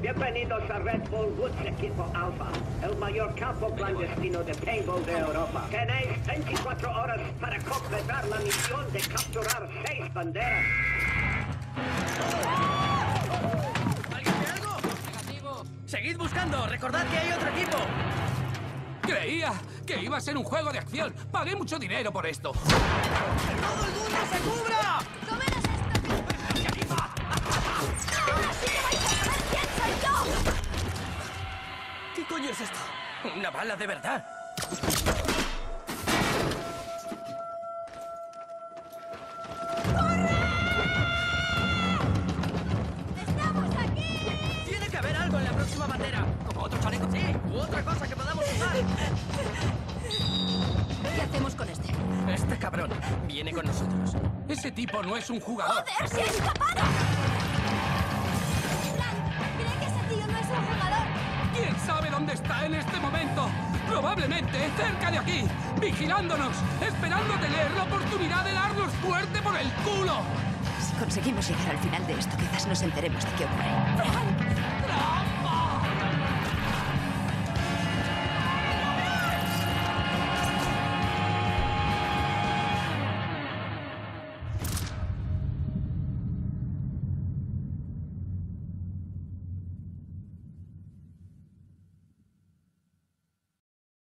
Bienvenidos a Red Bull Woods Equipo Alpha, el mayor campo clandestino de paintball de Europa. Tenéis 24 horas para completar la misión de capturar seis banderas. ¿Alguien ve algo? Negativo. Seguid buscando. Recordad que hay otro equipo. Creía que iba a ser un juego de acción. Pagué mucho dinero por esto. ¡Todo el mundo se cubra! Coño es esto? Una bala de verdad. ¡Estamos aquí! Tiene que haber algo en la próxima bandera. Como otro chaleco, sí. U otra cosa que podamos usar. ¿Qué hacemos con este? Este cabrón viene con nosotros. Ese tipo no es un jugador. ¡Joder, se ha escapado! Dónde está en este momento? Probablemente cerca de aquí, vigilándonos, esperando tener la oportunidad de darnos fuerte por el culo. Si conseguimos llegar al final de esto, quizás nos enteremos de qué ocurre. ¡Frank!